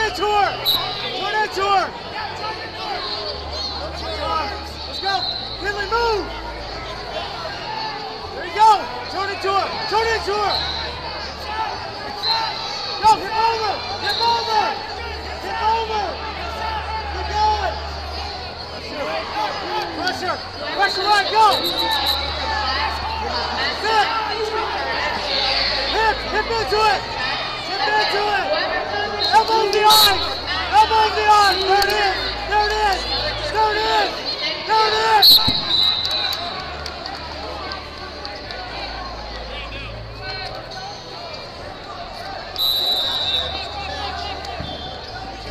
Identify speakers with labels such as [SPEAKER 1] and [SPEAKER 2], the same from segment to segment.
[SPEAKER 1] Turn it to her. Turn it to her. Let's go. Finley, move. There you go. Turn it to her. Turn it to her. Go, hip over. Hip over. Hip over. Keep going. Pressure. Pressure right. Go. Sit. Hip. Hip into it. Hip into it. Elbow the the. There it is. There it is. There it is. There it is.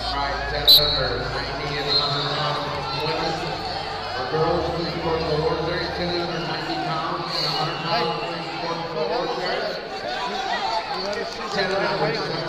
[SPEAKER 2] All right, that's under 90 and 100 pounds women. For girls, please the Lord's Area, 10 under 90 pounds and 100 pounds, please support the Lord's Area. 10 under 70 pounds,